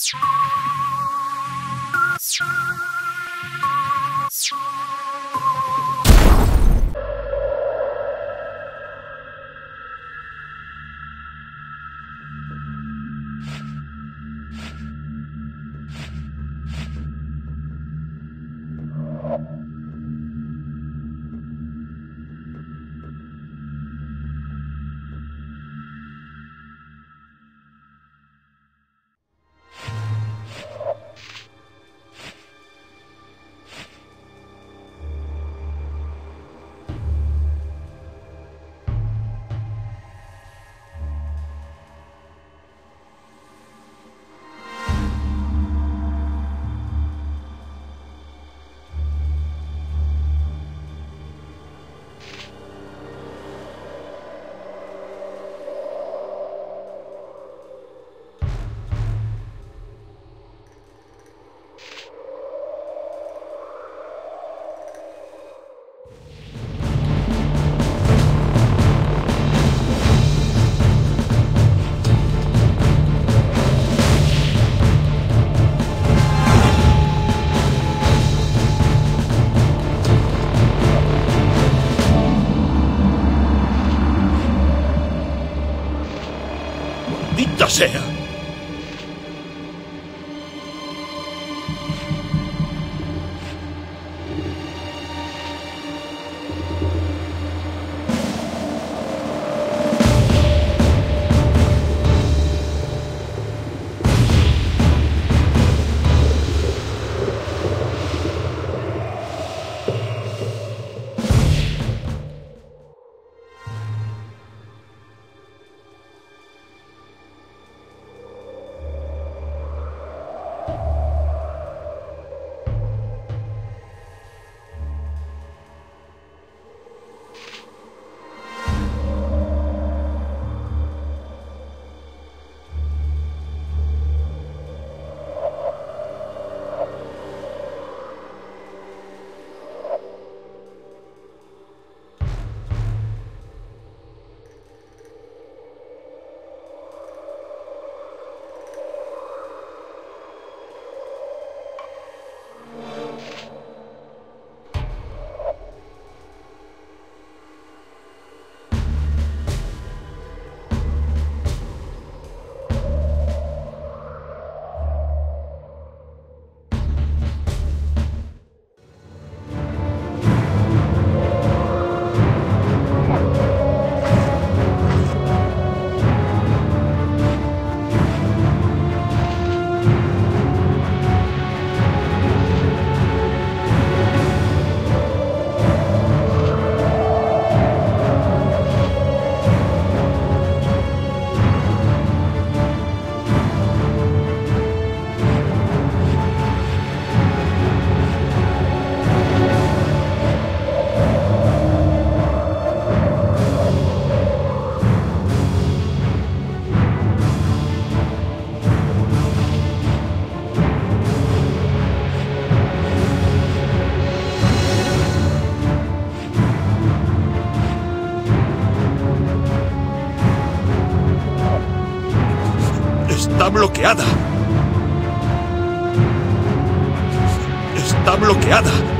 Thank you. Está bloqueada.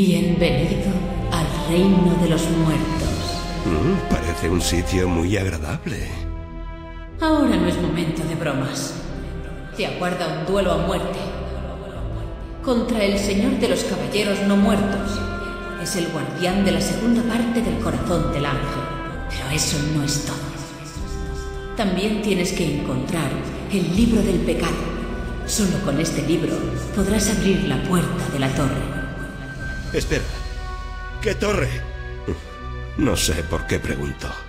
Bienvenido al reino de los muertos. Mm, parece un sitio muy agradable. Ahora no es momento de bromas. Te aguarda un duelo a muerte. Contra el señor de los caballeros no muertos. Es el guardián de la segunda parte del corazón del ángel. Pero eso no es todo. También tienes que encontrar el libro del pecado. Solo con este libro podrás abrir la puerta de la torre. Espera. ¿Qué torre? No sé por qué pregunto.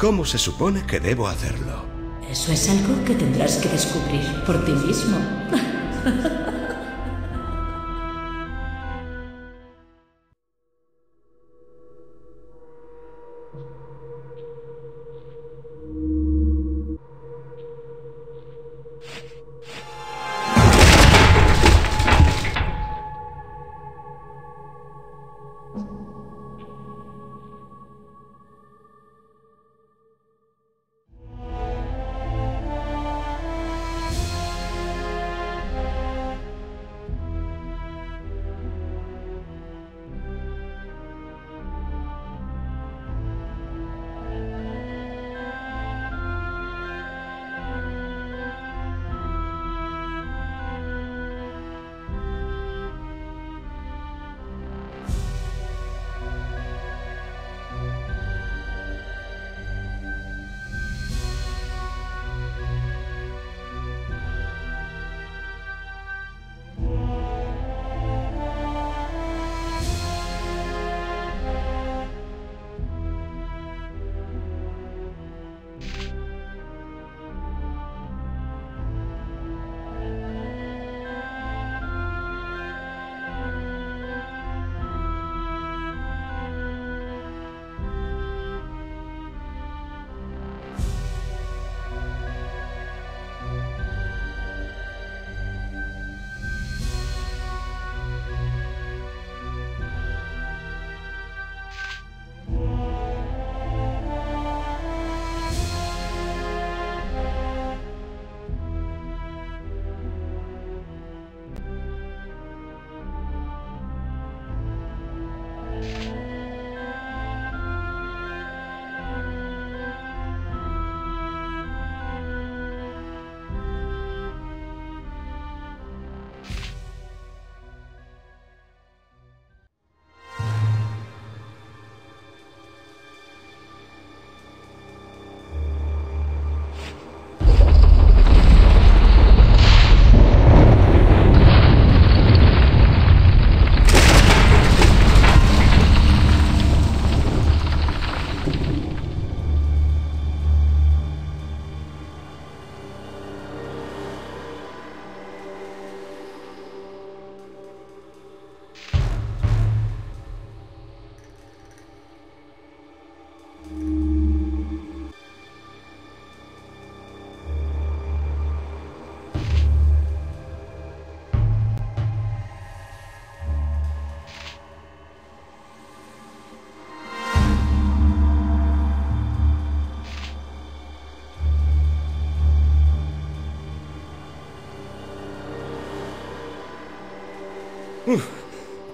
Cómo se supone que debo hacerlo? Eso es algo que tendrás que descubrir por ti mismo.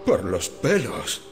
por los pelos.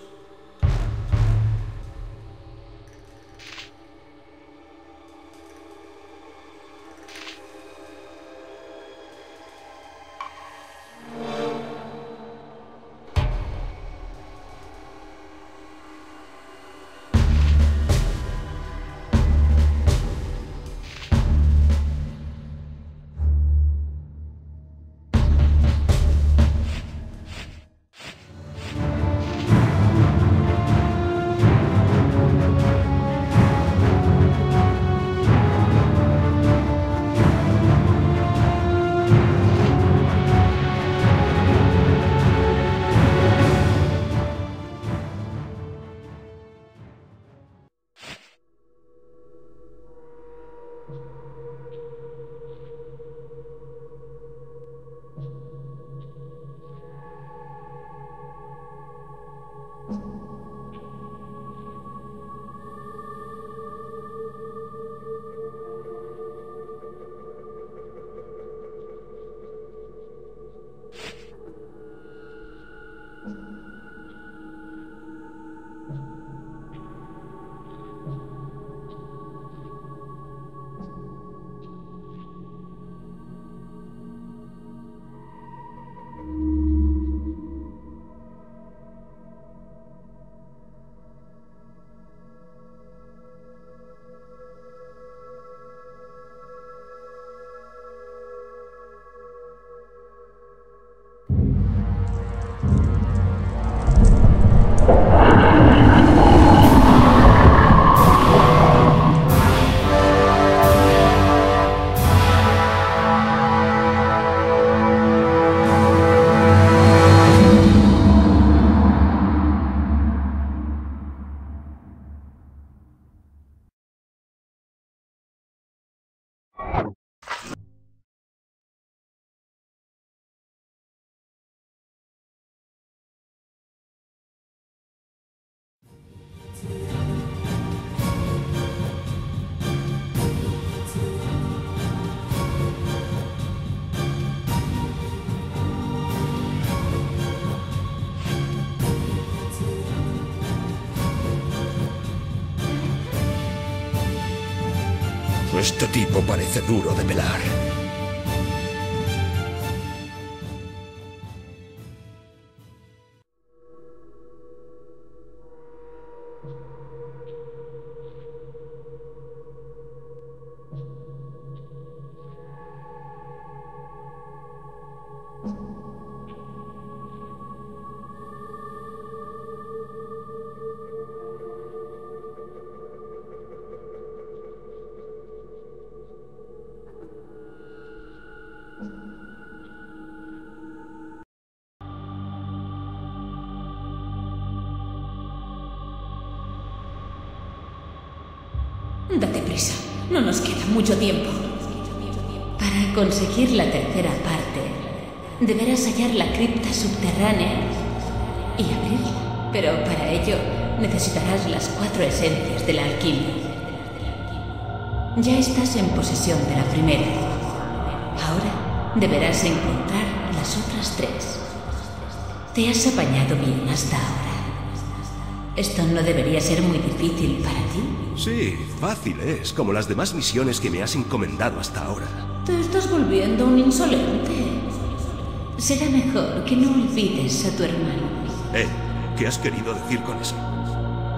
Este tipo parece duro de pelar. No nos queda mucho tiempo. Para conseguir la tercera parte, deberás hallar la cripta subterránea y abrirla. Pero para ello necesitarás las cuatro esencias de la alquimia. Ya estás en posesión de la primera. Ahora deberás encontrar las otras tres. Te has apañado bien hasta ahora. Esto no debería ser muy difícil para ti. Sí, fácil es, como las demás misiones que me has encomendado hasta ahora. Te estás volviendo un insolente. Será mejor que no olvides a tu hermano. Eh, ¿qué has querido decir con eso?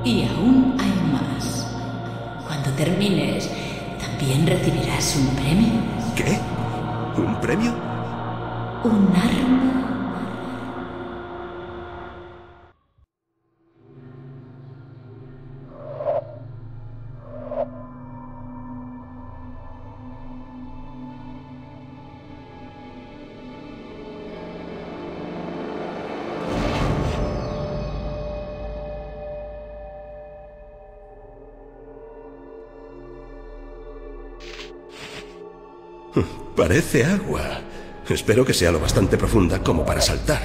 Y aún hay más. Cuando termines, también recibirás un premio. ¿Qué? ¿Un premio? Un arma Parece agua. Espero que sea lo bastante profunda como para saltar.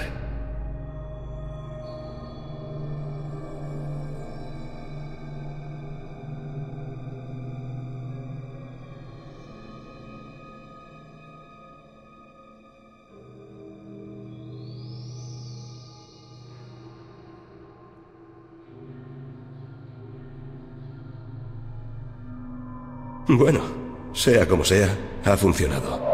Bueno, sea como sea, ha funcionado.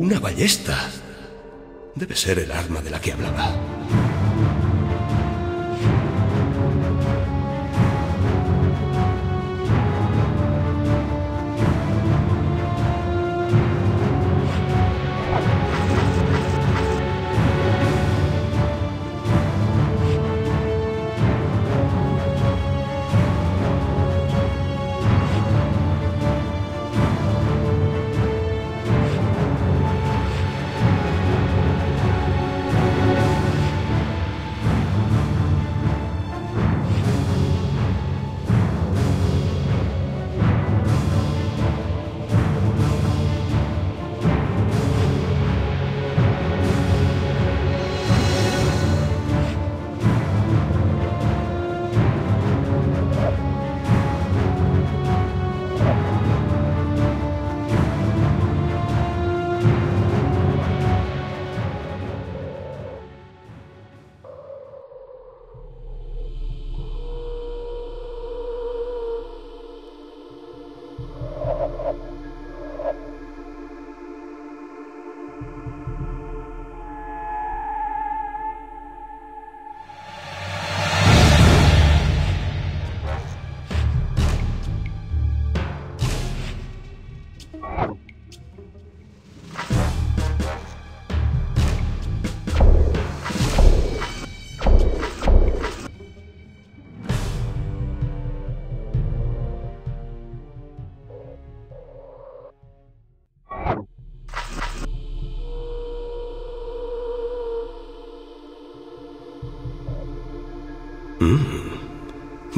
Una ballesta. Debe ser el arma de la que hablaba.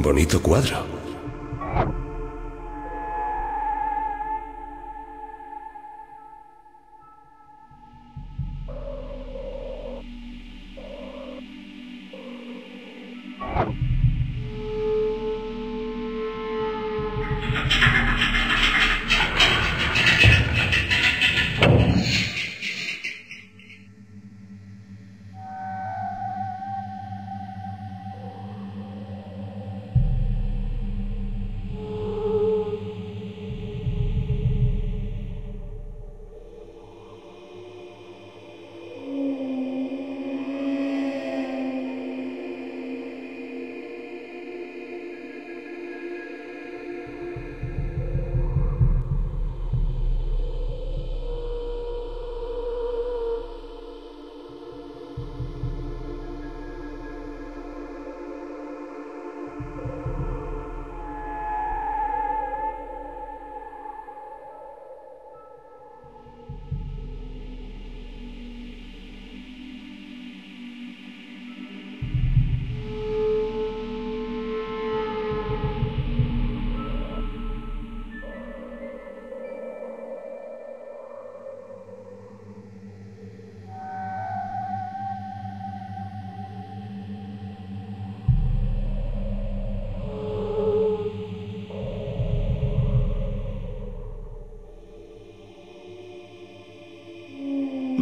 Bonito cuadro.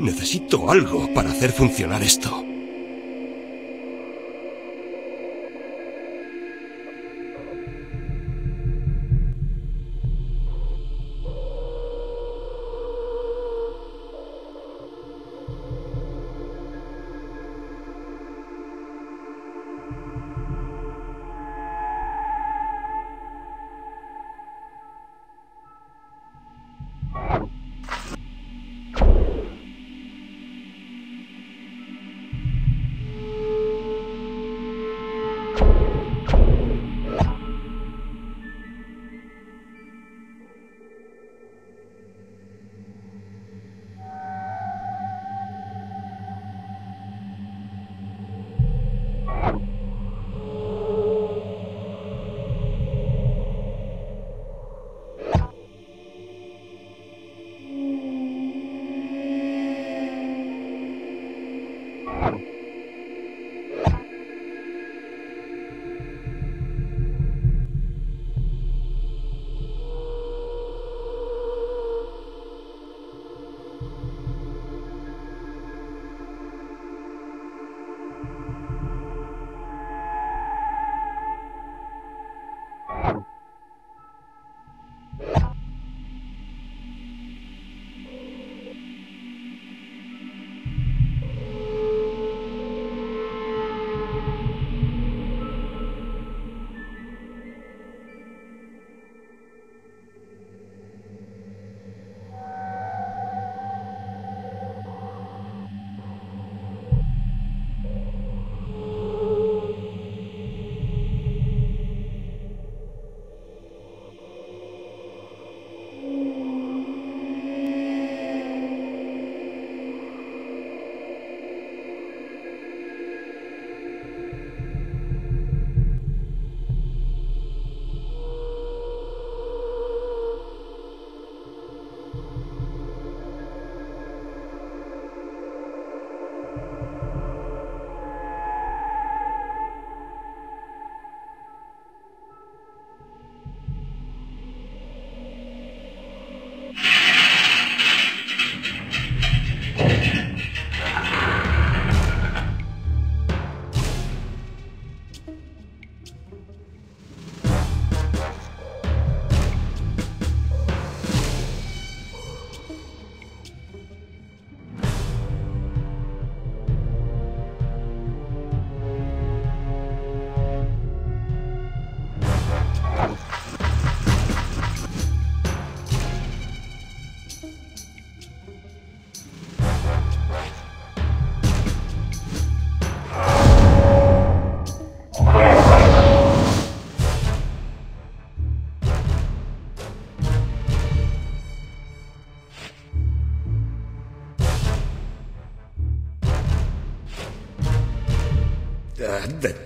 Necesito algo para hacer funcionar esto.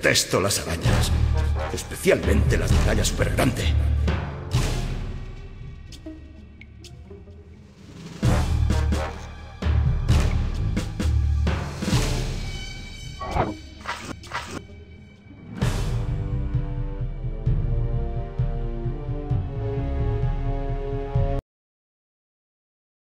Detesto las arañas. Especialmente las de talla súper